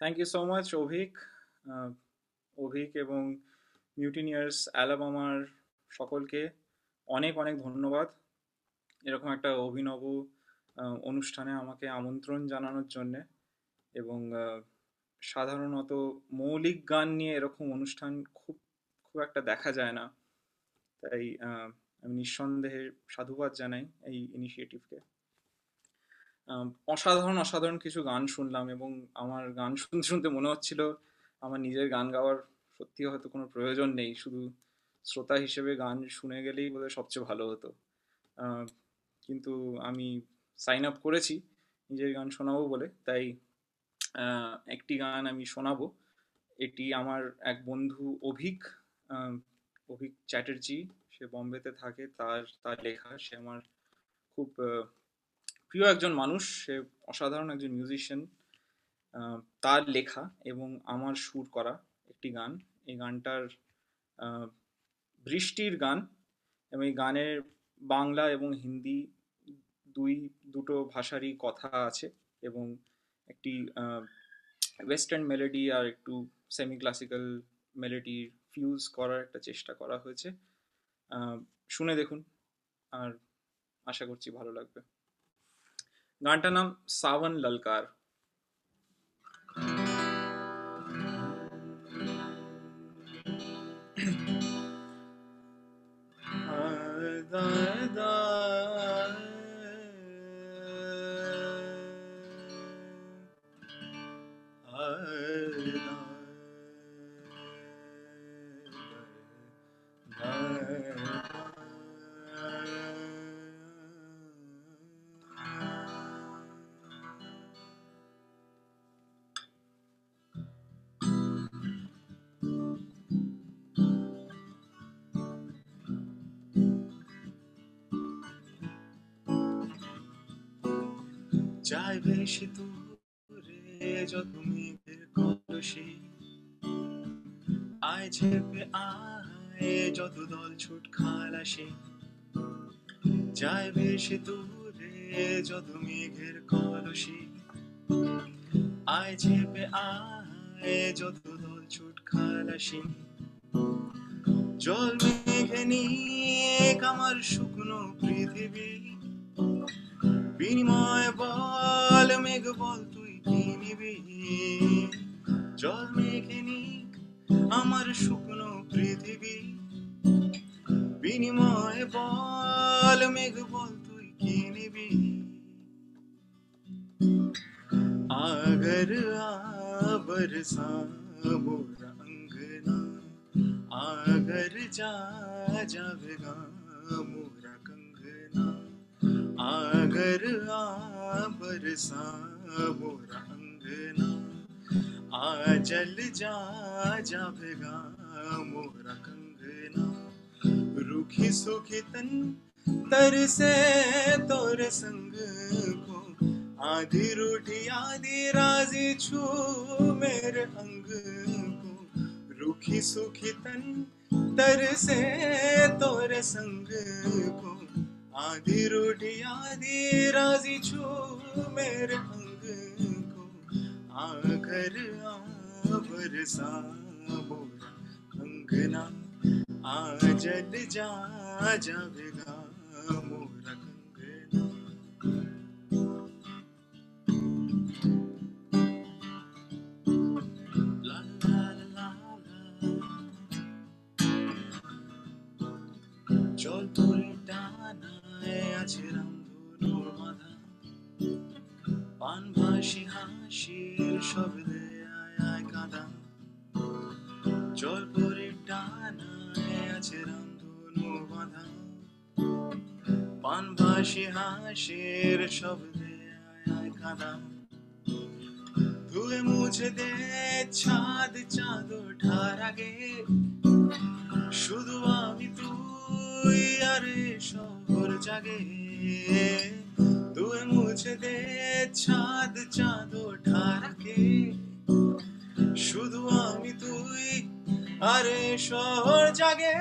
Thank you so much Abhik. Abhik এবং mutineers অ্যালাবামার সকলকে অনেক অনেক ধন্যবাদ। এরকম একটা অভিনব অনুষ্ঠানে আমাকে আমন্ত্রণ জানানোর জন্যে এবং সাধারণত মৌলিক গান নিয়ে এরকম অনুষ্ঠান খুব খুব একটা দেখা যায় না। তাই আমি নিঃসন্দেহে সাধুবাদ জানাই এই ইনিশিয়েটিভকে অসাধারণ অসাধারণ কিছু গান শুনলাম এবং আমার গান শুনতে শুনতে মনে হচ্ছিল আমার নিজের গান গাওয়ার সত্যি হয়তো কোনো প্রয়োজন নেই। শুধু শ্রোতা হিসেবে গান শুনে গেলেই বোধহয় সবচেয়ে ভালো হতো। কিন্তু আমি সাইন আপ করেছি নিজের গান শোনাবো বলে। তাই একটি গান আমি শোনাবো। এটি আমার এক বন্ধু অভিক অভিক চ্যাটার্জি। সে বম্বেতে থাকে। তার তার লেখা। সে আমার খুব প্রিয় একজন মানুষ, সে অসাধারণ একজন মিউজিশিয়ান তার লেখা এবং আমার সুর করা একটি গান। এই গানটার বৃষ্টির গান এবং এই গানের বাংলা এবং হিন্দি দুই, দুটো ভাষারই কথা আছে এবং একটি ওয়েস্টার্ন মেলোডি আর একটু সেমি ক্লাসিক্যাল মেলোডি ফিউজ করার একটা চেষ্টা করা হয়েছে। শুনে দেখুন, আর আশা করছি ভালো লাগবে। गानटा नाम सावन ललकार। the যায় বেশি দূরে যত মেঘের কলসি আয় ঝেপে, আয়, যত দল ছুট খালাসি। যায় বেশি দূরে যত মেঘের কলসি। আয় ঝেপে, আয়, যত দল ছুট খালাসি। জল মেঘে নিয়ে আমার শুকনো পৃথিবী। বিনিময় বল, মেঘ বল, তুই কি নিবি জল মেঘে আমার শুকনো পৃথিবী। বিনিময় বল, মেঘ বল, তুই কি নিবি আগর আবর সাবো আগর যা যাবে গাম आगर आबर सा मोरा अंगना आ जल जा जावेगा मोरा कंगना रूखी सूखी तन, तर से तोर संग को। आधी रूठी, आधी राज़ी छू मेरे अंग को। रूखी सूखी तन, तर से तोरे संग को। आधी रूठी आधी राज़ी छू मेरे अंग को। आकर आवर सा बोरा अंगना आ जल जा जावेगा मोरा कंगना ला ला ला জল তোরে টানায় আছে রামধনুর বাঁধা। পান ভাসি হাসির শব্দে আয় কাঁদা। জল পরে টানায় আছে রামধনু বাঁধা। পান ভাসি হাসির শব্দে আয় কাঁদা। ধুয়ে মুছে দে ছাদ চাঁদ ওঠার আগে। শুধু আমি তুই আরে শহর জাগে তুই মুছে দে ছাদ চাঁদ ওঠার আগে শুধু আমি তুই আরে শহর জাগে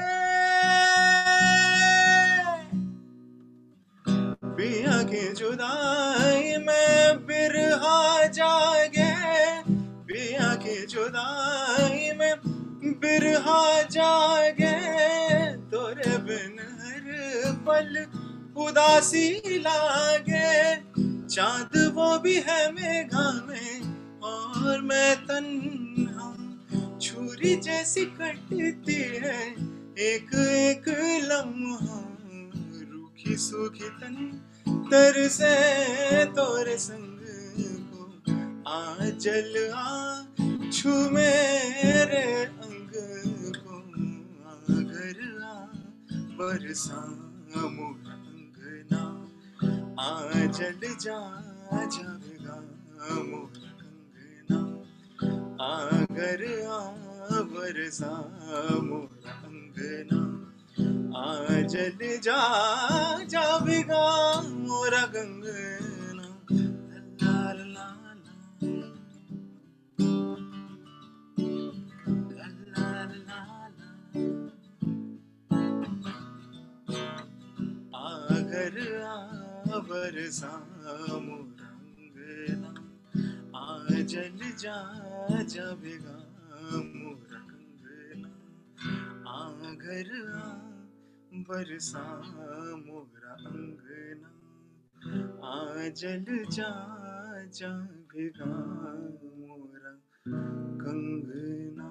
पिया के जुदाई में बिरहा जागे पिया जुदाई में बिरहा जागे तोरे बिन हर पल उदासी लागे। चाँद वो भी है मेघा में, और मैं तन्हा। छुरी जैसी कटती है एक एक लम्हा। रूखी सूखी तन, तर से तोरे संग को आ जल आ। छू मेरे अंग को आ घर आ बरसा अंगना आजल जा जाएगा मुख कंगना आगर आवर सा मोर अंगना आजल जा जाएगा मोर गंगना ला आगर आ खबर रंगना आ जल जा जब गाम रंगना आ घर आ बरसा मोरा अंगना आ जल जा जब गाम मोरा कंगना